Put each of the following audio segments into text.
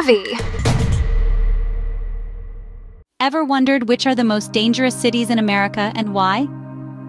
savvy. Ever wondered which are the most dangerous cities in America and why?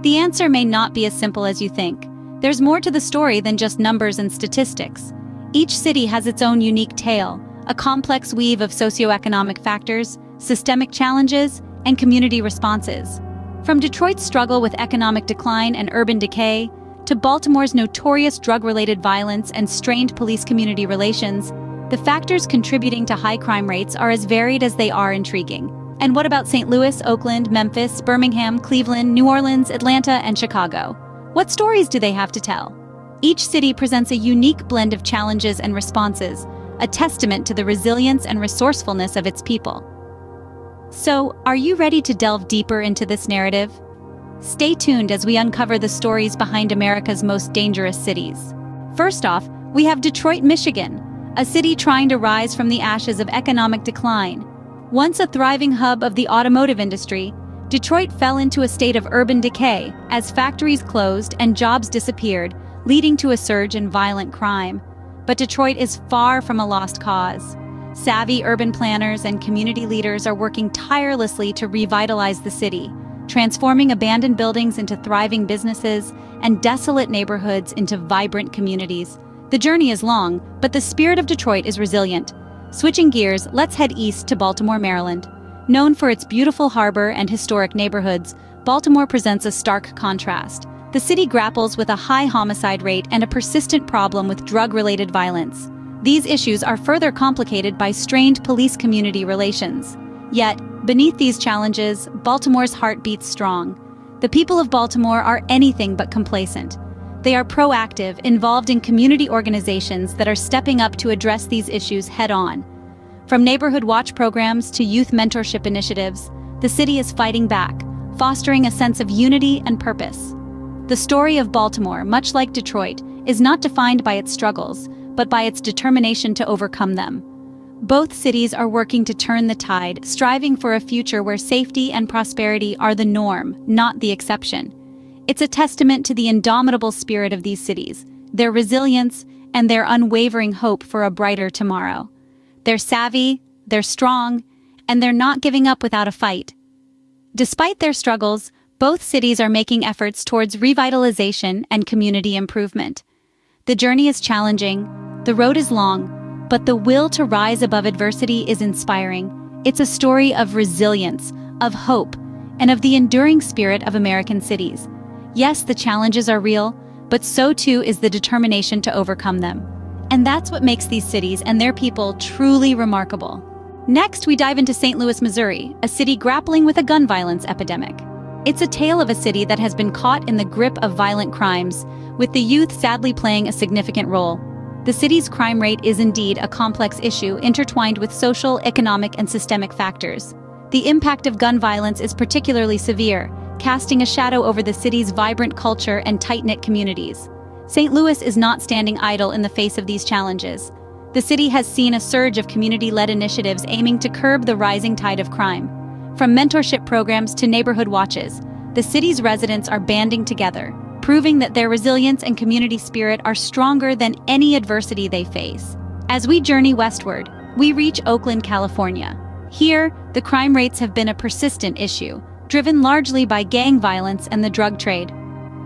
The answer may not be as simple as you think. There's more to the story than just numbers and statistics. Each city has its own unique tale, a complex weave of socioeconomic factors, systemic challenges, and community responses. From Detroit's struggle with economic decline and urban decay, to Baltimore's notorious drug-related violence and strained police-community relations, the factors contributing to high crime rates are as varied as they are intriguing. And what about St. Louis, Oakland, Memphis, Birmingham, Cleveland, New Orleans, Atlanta, and Chicago? What stories do they have to tell? Each city presents a unique blend of challenges and responses, a testament to the resilience and resourcefulness of its people. So, are you ready to delve deeper into this narrative? Stay tuned as we uncover the stories behind America's most dangerous cities. First off, we have Detroit, Michigan, a city trying to rise from the ashes of economic decline. Once a thriving hub of the automotive industry, Detroit fell into a state of urban decay as factories closed and jobs disappeared, leading to a surge in violent crime. But Detroit is far from a lost cause. Savvy urban planners and community leaders are working tirelessly to revitalize the city, transforming abandoned buildings into thriving businesses and desolate neighborhoods into vibrant communities. The journey is long, but the spirit of Detroit is resilient. Switching gears, let's head east to Baltimore, Maryland. Known for its beautiful harbor and historic neighborhoods, Baltimore presents a stark contrast. The city grapples with a high homicide rate and a persistent problem with drug-related violence. These issues are further complicated by strained police-community relations. Yet, Beneath these challenges, Baltimore's heart beats strong. The people of Baltimore are anything but complacent. They are proactive, involved in community organizations that are stepping up to address these issues head-on. From neighborhood watch programs to youth mentorship initiatives, the city is fighting back, fostering a sense of unity and purpose. The story of Baltimore, much like Detroit, is not defined by its struggles, but by its determination to overcome them. Both cities are working to turn the tide, striving for a future where safety and prosperity are the norm, not the exception. It's a testament to the indomitable spirit of these cities, their resilience, and their unwavering hope for a brighter tomorrow. They're savvy, they're strong, and they're not giving up without a fight. Despite their struggles, both cities are making efforts towards revitalization and community improvement. The journey is challenging, the road is long, but the will to rise above adversity is inspiring. It's a story of resilience, of hope, and of the enduring spirit of American cities. Yes, the challenges are real, but so too is the determination to overcome them. And that's what makes these cities and their people truly remarkable. Next, we dive into St. Louis, Missouri, a city grappling with a gun violence epidemic. It's a tale of a city that has been caught in the grip of violent crimes, with the youth sadly playing a significant role. The city's crime rate is indeed a complex issue intertwined with social, economic, and systemic factors. The impact of gun violence is particularly severe, casting a shadow over the city's vibrant culture and tight-knit communities. St. Louis is not standing idle in the face of these challenges. The city has seen a surge of community-led initiatives aiming to curb the rising tide of crime. From mentorship programs to neighborhood watches, the city's residents are banding together, proving that their resilience and community spirit are stronger than any adversity they face. As we journey westward, we reach Oakland, California. Here, the crime rates have been a persistent issue, driven largely by gang violence and the drug trade.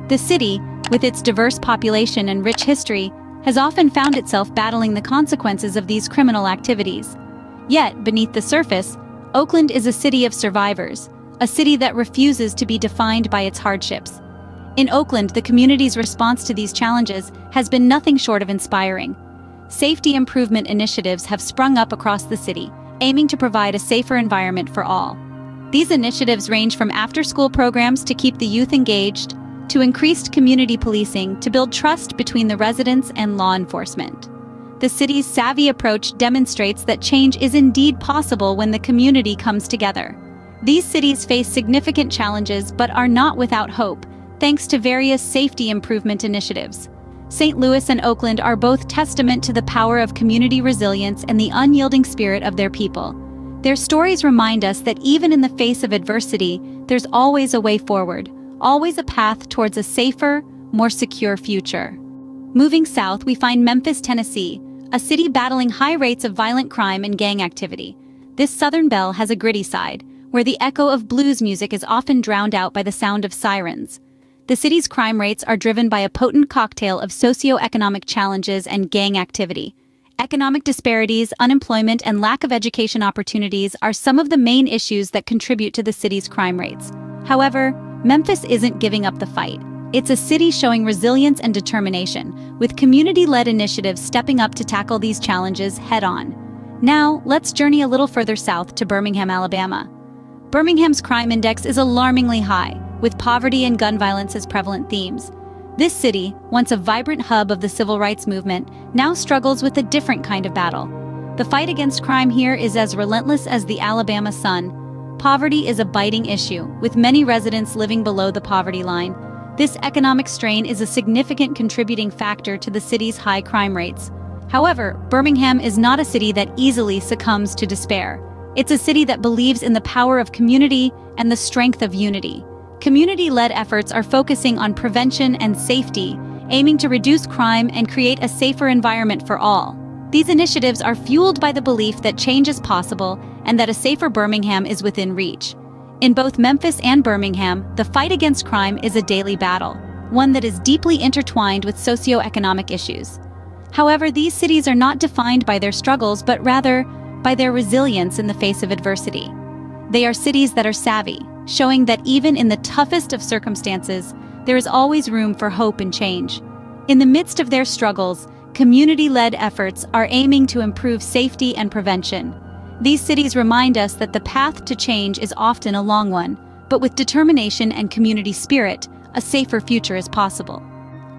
The city, with its diverse population and rich history, has often found itself battling the consequences of these criminal activities. Yet, beneath the surface, Oakland is a city of survivors, a city that refuses to be defined by its hardships. In Oakland, the community's response to these challenges has been nothing short of inspiring. Safety improvement initiatives have sprung up across the city, aiming to provide a safer environment for all. These initiatives range from after-school programs to keep the youth engaged, to increased community policing to build trust between the residents and law enforcement. The city's savvy approach demonstrates that change is indeed possible when the community comes together. These cities face significant challenges but are not without hope, thanks to various safety improvement initiatives. St. Louis and Oakland are both testament to the power of community resilience and the unyielding spirit of their people. Their stories remind us that even in the face of adversity, there's always a way forward, always a path towards a safer, more secure future. Moving south, we find Memphis, Tennessee, a city battling high rates of violent crime and gang activity. This southern belle has a gritty side, where the echo of blues music is often drowned out by the sound of sirens. The city's crime rates are driven by a potent cocktail of socio-economic challenges and gang activity. Economic disparities, unemployment, and lack of education opportunities are some of the main issues that contribute to the city's crime rates. However, Memphis isn't giving up the fight. It's a city showing resilience and determination, with community-led initiatives stepping up to tackle these challenges head-on. Now, let's journey a little further south to Birmingham, Alabama. Birmingham's crime index is alarmingly high, with poverty and gun violence as prevalent themes. This city, once a vibrant hub of the civil rights movement, now struggles with a different kind of battle. The fight against crime here is as relentless as the Alabama sun. Poverty is a biting issue, with many residents living below the poverty line. This economic strain is a significant contributing factor to the city's high crime rates. However, Birmingham is not a city that easily succumbs to despair. It's a city that believes in the power of community and the strength of unity. Community-led efforts are focusing on prevention and safety, aiming to reduce crime and create a safer environment for all. These initiatives are fueled by the belief that change is possible and that a safer Birmingham is within reach. In both Memphis and Birmingham, the fight against crime is a daily battle, one that is deeply intertwined with socio-economic issues. However, these cities are not defined by their struggles, but rather by their resilience in the face of adversity. They are cities that are savvy, showing that even in the toughest of circumstances, there is always room for hope and change. In the midst of their struggles, community-led efforts are aiming to improve safety and prevention. These cities remind us that the path to change is often a long one, but with determination and community spirit, a safer future is possible.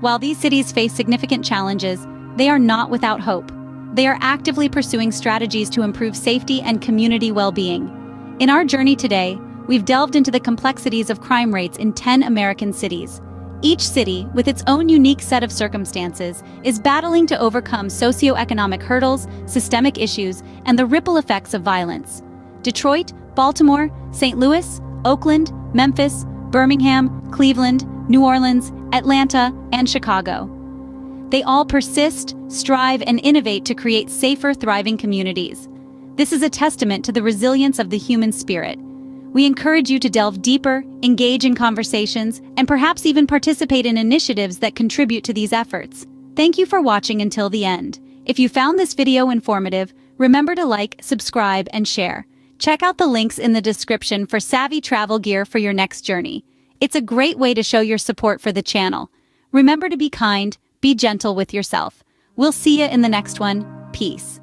While these cities face significant challenges, they are not without hope. They are actively pursuing strategies to improve safety and community well-being. In our journey today, we've delved into the complexities of crime rates in 10 American cities. Each city, with its own unique set of circumstances, is battling to overcome socioeconomic hurdles, systemic issues, and the ripple effects of violence. Detroit, Baltimore, St. Louis, Oakland, Memphis, Birmingham, Cleveland, New Orleans, Atlanta, and Chicago. They all persist, strive, and innovate to create safer, thriving communities. This is a testament to the resilience of the human spirit we encourage you to delve deeper, engage in conversations, and perhaps even participate in initiatives that contribute to these efforts. Thank you for watching until the end. If you found this video informative, remember to like, subscribe, and share. Check out the links in the description for savvy travel gear for your next journey. It's a great way to show your support for the channel. Remember to be kind, be gentle with yourself. We'll see you in the next one. Peace.